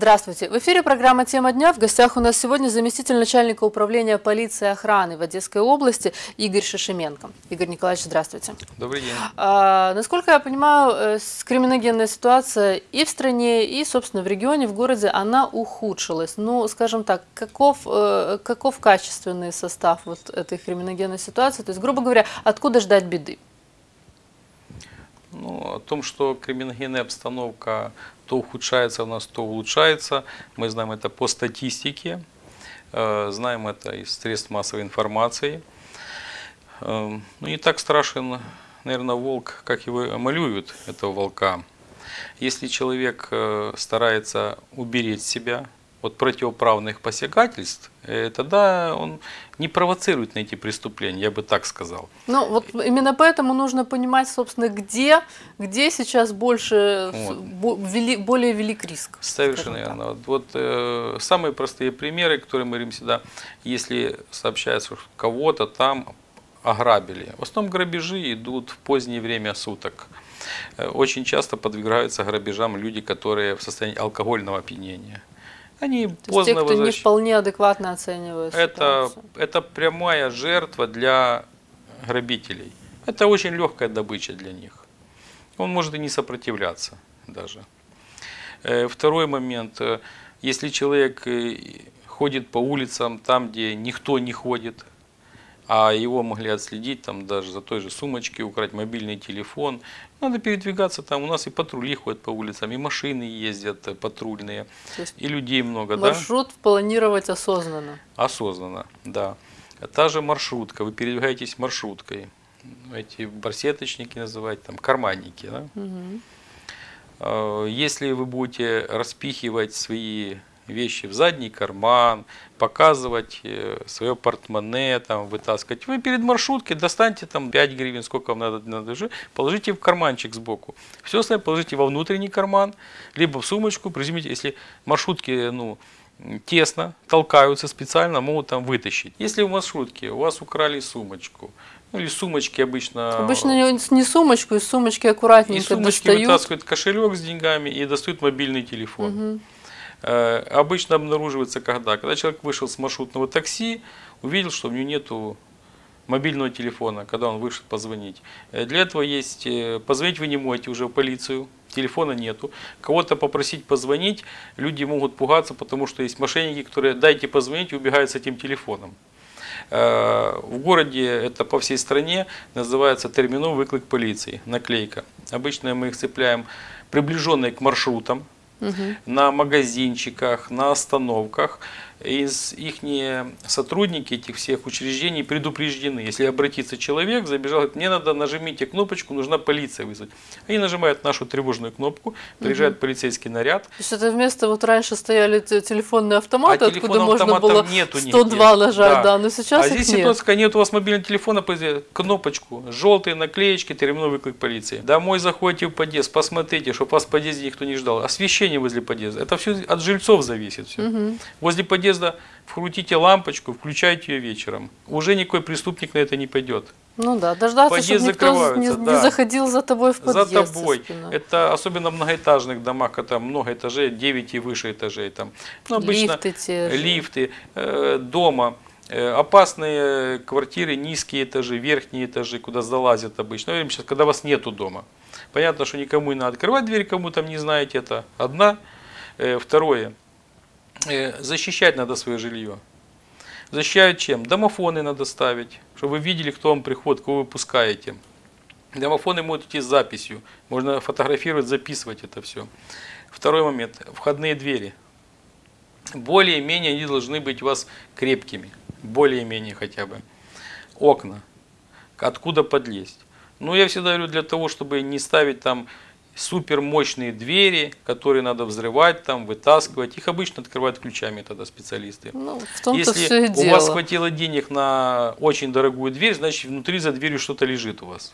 Здравствуйте. В эфире программа «Тема дня». В гостях у нас сегодня заместитель начальника управления полиции и охраны в Одесской области Игорь Шишименко. Игорь Николаевич, здравствуйте. Добрый день. А, насколько я понимаю, э, криминогенная ситуация и в стране, и, собственно, в регионе, в городе, она ухудшилась. Ну, скажем так, каков, э, каков качественный состав вот этой криминогенной ситуации? То есть, грубо говоря, откуда ждать беды? Ну, о том, что криминогенная обстановка то ухудшается у нас, то улучшается. Мы знаем это по статистике, э, знаем это из средств массовой информации. Э, ну, не так страшен, наверное, волк, как его малюют, этого волка. Если человек э, старается уберечь себя от противоправных посягательств, э, тогда он не провоцирует на эти преступления, я бы так сказал. Ну, вот именно поэтому нужно понимать, собственно, где, где сейчас больше, вот. вели, более велик риск. Совершенно верно. Вот, вот э, самые простые примеры, которые мы говорим всегда, если сообщается, что кого-то там ограбили. В основном грабежи идут в позднее время суток. Э, очень часто подвергаются грабежам люди, которые в состоянии алкогольного опьянения. Они То поздно те, кто возвращ... не вполне адекватно оценивают это, ситуацию. это прямая жертва для грабителей. Это очень легкая добыча для них. Он может и не сопротивляться даже. Э, второй момент. Э, если человек э, ходит по улицам, там, где никто не ходит, а его могли отследить там даже за той же сумочки, украть мобильный телефон. Надо передвигаться там, у нас и патрули ходят по улицам, и машины ездят э, патрульные, и людей много. Маршрут да? планировать осознанно. Осознанно, да. Та же маршрутка, вы передвигаетесь маршруткой. Эти барсеточники называть, там, карманники. Да? Угу. Если вы будете распихивать свои вещи в задний карман, показывать э, свое портмоне, там, вытаскивать. Вы перед маршруткой достаньте там 5 гривен, сколько вам надо, надо же, положите в карманчик сбоку. Все остальное положите во внутренний карман, либо в сумочку, приземите, если маршрутки, ну, тесно, толкаются специально, могут там вытащить. Если в маршрутке у вас украли сумочку, ну или сумочки обычно... Обычно не сумочку, из сумочки аккуратненько из сумочки достают. вытаскивают кошелек с деньгами и достают мобильный телефон. Угу. Э, обычно обнаруживается когда? Когда человек вышел с маршрутного такси, увидел, что у него нету мобильного телефона, когда он вышел позвонить. Э, для этого есть, э, позвонить вы не можете уже в полицию, телефона нету. Кого-то попросить позвонить, люди могут пугаться, потому что есть мошенники, которые дайте позвонить и убегают с этим телефоном. В городе, это по всей стране, называется терминал выклик полиции, наклейка. Обычно мы их цепляем приближенные к маршрутам, угу. на магазинчиках, на остановках. Из их сотрудники этих всех учреждений предупреждены. Если обратится человек, забежал, говорит, мне надо, нажмите кнопочку, нужна полиция вызвать. Они нажимают нашу тревожную кнопку, приезжает угу. полицейский наряд. То есть это вместо, вот раньше стояли телефонные автоматы, а откуда можно было 102 нажать, да. да, но сейчас А здесь нет. ситуация, нет у вас мобильного телефона, кнопочку, желтые наклеечки, терминал выклик полиции. Домой заходите в подъезд, посмотрите, чтобы вас в подъезде никто не ждал. Освещение возле подъезда, это все от жильцов зависит. Все. Угу. Возле подъезда подъезда, вкрутите лампочку, включайте ее вечером. Уже никакой преступник на это не пойдет. Ну да, дождаться, Подъезд чтобы никто не, да. не заходил за тобой в подъезд. За тобой. Это особенно в многоэтажных домах, это много этажей, 9 и выше этажей. Там. Ну, обычно лифты те же. Лифты, э, дома. Э, опасные квартиры, низкие этажи, верхние этажи, куда залазят обычно. Ну, сейчас, когда вас нету дома. Понятно, что никому не надо открывать дверь, кому там не знаете, это одна. Э, второе, защищать надо свое жилье. Защищают чем? Домофоны надо ставить, чтобы вы видели, кто вам приходит, кого вы пускаете. Домофоны могут идти с записью. Можно фотографировать, записывать это все. Второй момент. Входные двери. Более-менее они должны быть у вас крепкими. Более-менее хотя бы. Окна. Откуда подлезть. Ну, я всегда говорю, для того, чтобы не ставить там супер мощные двери, которые надо взрывать, там, вытаскивать. Их обычно открывают ключами тогда специалисты. Ну, Если все у дело. вас хватило денег на очень дорогую дверь, значит внутри за дверью что-то лежит у вас.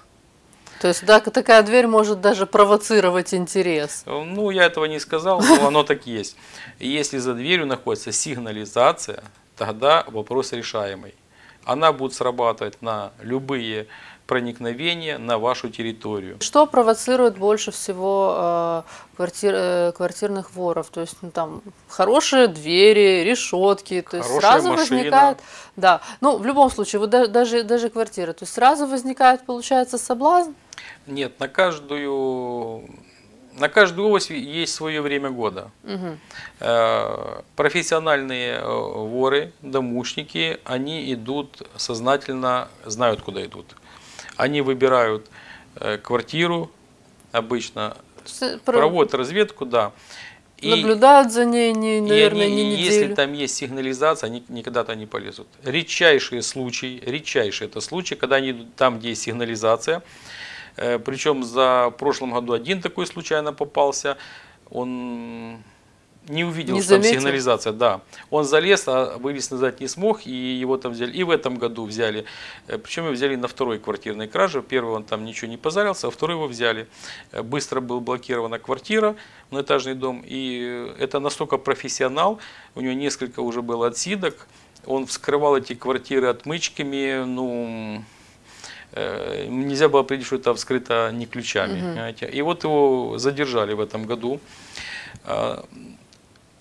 То есть да, такая дверь может даже провоцировать интерес. Ну, я этого не сказал, но оно так есть. Если за дверью находится сигнализация, тогда вопрос решаемый. она будет срабатывать на любые проникновения на вашу территорию. Что провоцирует больше всего э, квартир, э, квартирных воров? То есть ну, там хорошие двери, решетки, то есть Хорошая сразу машина. возникает, да, ну в любом случае вот да- даже даже квартира, то есть сразу возникает получается соблазн. Нет, на каждую, на каждую ось есть свое время года. Э, Профессиональные воры, домушники, они идут сознательно, знают, куда идут. Они выбирают э, квартиру обычно, То про- проводят разведку, да. И- наблюдают за ней, не, И наверное, они, не и неделю. если там есть сигнализация, они никогда туда не полезут. Редчайшие случаи, редчайшие это случаи, когда они идут там, где есть сигнализация. Э, Причем за прошлом году один такой случайно попался. Он не увидел, Не что там сигнализация, да. Он залез, а вылез назад не смог, и его там взяли. И в этом году взяли. Э, Причем его взяли на второй квартирной краже. Первый он там ничего не позарился, а второй его взяли. Э, Быстро была блокирована квартира, этажный дом. И э, это настолько профессионал, у него несколько уже было отсидок. Он вскрывал эти квартиры отмычками, ну, нельзя было определить, что это вскрыто не ключами. понимаете. И вот его задержали в этом году.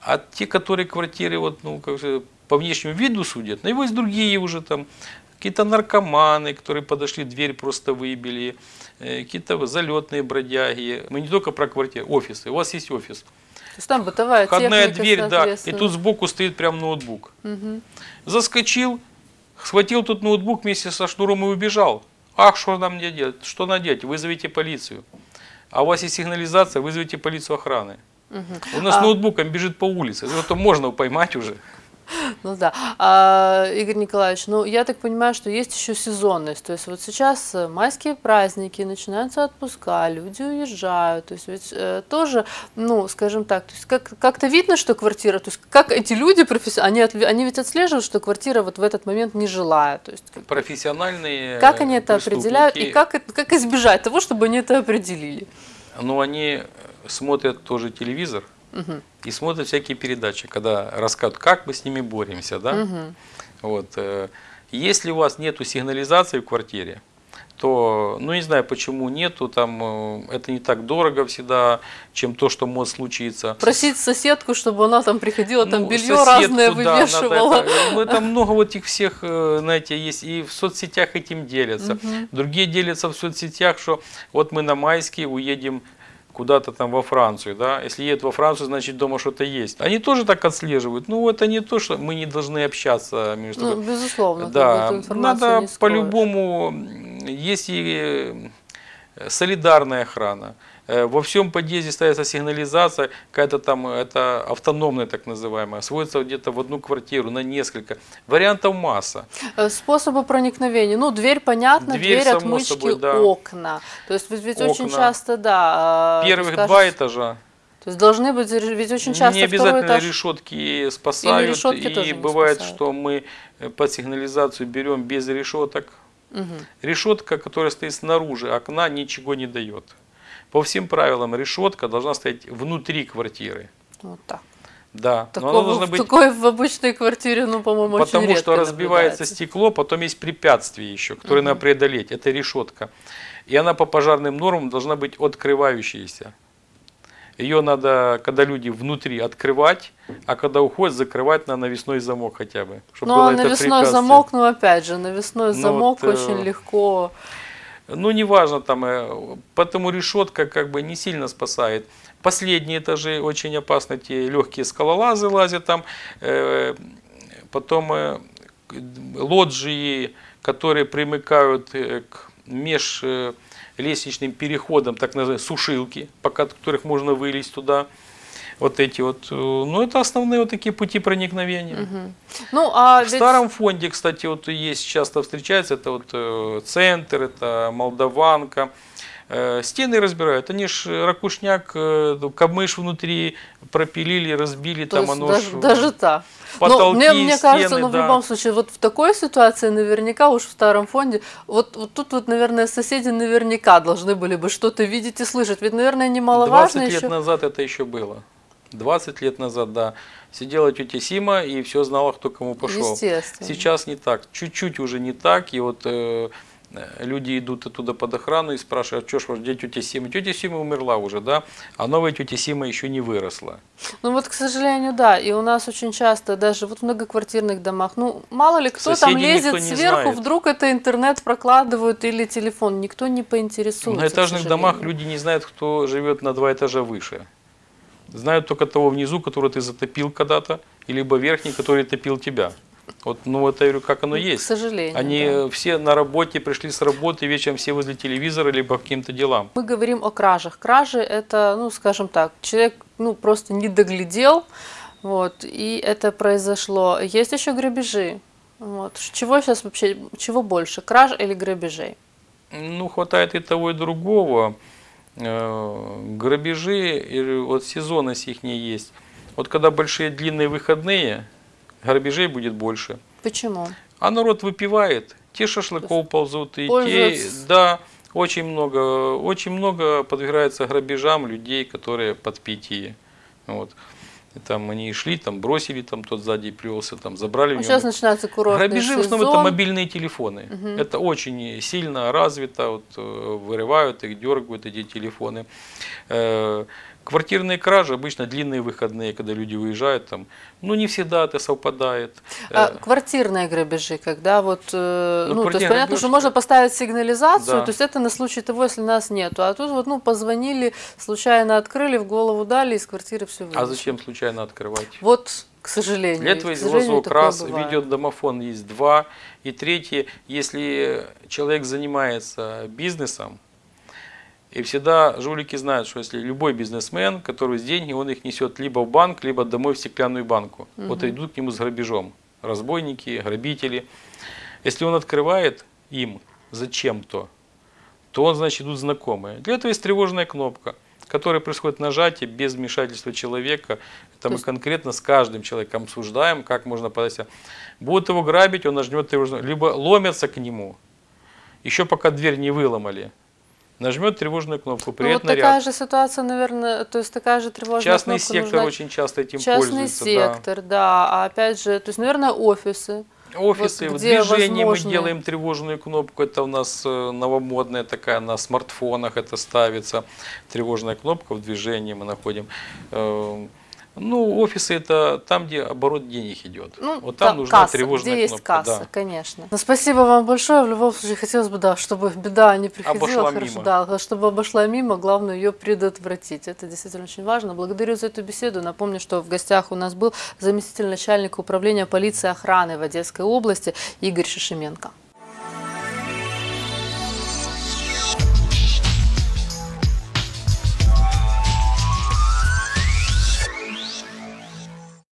А те, которые квартиры вот, ну, как же, по внешнему виду судят, но его есть другие уже там, какие-то наркоманы, которые подошли, дверь просто выбили, э, какие-то залетные бродяги. Мы не только про квартиры, офисы. У вас есть офис. То есть там бытовая Входная техника, дверь, да, и тут сбоку стоит прям ноутбук. Мгм. Заскочил, схватил тут ноутбук вместе со шнуром и убежал. Ах, что нам делать? Что надеть? Вызовите полицию. А у вас есть сигнализация, вызовите полицию охраны. У нас А- ноутбуком бежит по улице. Это можно поймать уже. Ну да. А, Игорь Николаевич, ну я так понимаю, что есть еще сезонность. То есть вот сейчас э, майские праздники, начинаются отпуска, люди уезжают. То есть ведь э, тоже, ну, скажем так, то есть как, как-то видно, что квартира, то есть как эти люди, професси- они, отв- они ведь отслеживают, что квартира вот в этот момент не жилая. То есть как, Профессиональные как они это определяют и как, как избежать того, чтобы они это определили? Ну, они смотрят тоже телевизор Мгм. и смотрят всякие передачи, когда рассказывают, как мы с ними боремся, да? Мгм. Вот. э, Если у вас нету сигнализации в квартире, то, ну не знаю почему нету, там э, это не так дорого всегда, чем то, что может случиться. Просить соседку, чтобы она там приходила, там Ну, белье соседку, разное да, надо вывешивала. это- ну, там много вот этих всех, э, знаете, есть и в соцсетях этим делятся. Другие делятся в соцсетях, что вот мы на майские уедем куда-то там во Францию, да, если едет во Францию, значит дома что-то есть. Они тоже так отслеживают. Ну, это не то, что мы не должны общаться между Ну, собой. безусловно, как бы Да, надо по-любому, есть и э, солидарная охрана. Э, Во всем подъезде ставится сигнализация, какая-то там, э, это автономная так называемая, сводится где-то в одну квартиру на несколько. Вариантов масса. Способы проникновения. Ну, дверь, понятно, Дверь, дверь, отмычки, собой, да. окна. То есть ведь, ведь очень Окна. часто, да. Первых скажешь, два этажа То есть должны быть, ведь очень часто не обязательно этаж. решетки спасают. решетки тоже и бывает, спасают. что мы под сигнализацию берем без решеток. Мгм. Решетка, которая стоит снаружи окна, ничего не дает. По всем правилам решетка должна стоять внутри квартиры. Вот так. Да, но Такого, должна в быть, такой в обычной квартире, ну, по-моему, очень потому что разбивается стекло, потом есть препятствие еще, которое надо преодолеть. Это решетка. И она по пожарным нормам должна быть открывающейся. Ее надо, когда люди внутри, открывать, а когда уходят, закрывать на навесной замок хотя бы. чтобы Ну, было а навесной препятствие. замок, ну, опять же, навесной Ну, замок вот, э, очень легко. Ну, неважно, там, э, потому решетка как бы не сильно спасает. Последние этажи очень опасны, те легкие скалолазы лазят там, э, потом э, лоджии, которые примыкают э, к меж э, лестничным переходам, так называемые сушилки, по которых можно вылезть туда. Вот эти вот, э, ну это основные вот такие пути проникновения. Ну, а В ведь... старом фонде, кстати, вот есть часто встречается, это вот э, центр, это молдаванка. Э, Стены разбирают, они ж ракушняк, э, камыш внутри пропилили, разбили, То там оно даже, ж, даже так. Но потолки, мне, мне кажется, стены, ну, в да. любом случае, вот в такой ситуации наверняка уж в старом фонде, вот, вот тут вот, наверное, соседи наверняка должны были бы что-то видеть и слышать. Ведь, наверное, 20 немаловажно лет еще... назад это еще было. 20 лет назад, да, сидела тетя Сима и все знала, кто кому пошел. Сейчас не так, чуть-чуть уже не так, и вот э, э, люди идут оттуда под охрану и спрашивают, что ж, где тетя Сима? Тетя Сима умерла уже, да, а новая тетя Сима еще не выросла. Ну вот, к сожалению, да. И у нас очень часто, даже вот в многоквартирных домах, ну мало ли кто там Соседей лезет никто не сверху, знает. вдруг это интернет прокладывают или телефон. Никто не поинтересуется. На этажных домах люди не знают, кто живет на два этажа выше. Знают только того внизу, которого ты затопил когда-то, либо верхний, который топил тебя. Вот, ну вот я говорю, как оно К есть. сожалению. Они да. все на работе, пришли с работы, вечером все возле телевизора, либо по каким-то делам. Мы говорим о кражах. Кражи это, ну, скажем так, человек, ну, просто не доглядел, вот, и это произошло. Есть еще грабежи. Вот. Чего сейчас вообще, чего больше, краж или грабежей? Ну, хватает и того, и другого. Э, Грабежи, вот сезонность их не есть. Вот когда большие длинные выходные, грабежей будет больше. Почему? А народ выпивает, те шашлыков ползут, и те, да, очень много, очень много подвергается грабежам людей, которые под питье. Вот. И там они шли, там бросили, там тот сзади привелся, там забрали Ну, него. сейчас начинается курортный Грабежи в основном это сезон. мобильные телефоны. Это очень сильно развито, вот, э, вырывают их, дергают эти телефоны. Квартирные кражи обычно длинные выходные, когда люди выезжают там. Ну, не всегда это совпадает. А, Э, квартирные грабежи, когда вот, э, Ну, ну, то есть понятно, грабеж, что можно поставить сигнализацию, Да. то есть это на случай того, если нас нету. А тут вот, ну, позвонили, случайно открыли, в голову дали, из квартиры все А зачем случайно открывать? Вот, к сожалению. Для этого есть такое раз, видеодомофон есть два. И третье, если человек занимается бизнесом, и всегда жулики знают, что если любой бизнесмен, который с деньги, он их несет либо в банк, либо домой в стеклянную банку. Вот идут к нему с грабежом. Разбойники, грабители. Если он открывает им зачем-то, то он, значит, идут знакомые. Для этого есть тревожная кнопка, которая происходит нажатие без вмешательства человека. Это мы есть- конкретно с каждым человеком обсуждаем, как можно подать. Будут его грабить, он нажмет тревожную, либо ломятся к нему, еще пока дверь не выломали. Нажмет тревожную кнопку, Ну, вот привет, такая наряд. же ситуация, наверное, то есть такая же тревожная Частный кнопка сектор нужна. очень часто этим Частный пользуется. да. сектор, да. А опять же, то есть, наверное, офисы. Офисы, Вот в движении мы делаем тревожную кнопку, это у нас э, новомодная такая, на смартфонах это ставится, тревожная кнопка в движении мы находим. Ну, офисы это там, где оборот денег идет. Ну, вот там да, нужна касса, тревожная где есть кнопка. касса, да. конечно. Ну, спасибо вам большое. В любом случае, хотелось бы, да, чтобы беда не приходила. Обошла хорошо, мимо. Да, чтобы обошла мимо, главное ее предотвратить. Это действительно очень важно. Благодарю за эту беседу. Напомню, что в гостях у нас был заместитель начальника управления полиции охраны в Одесской области Игорь Шишименко.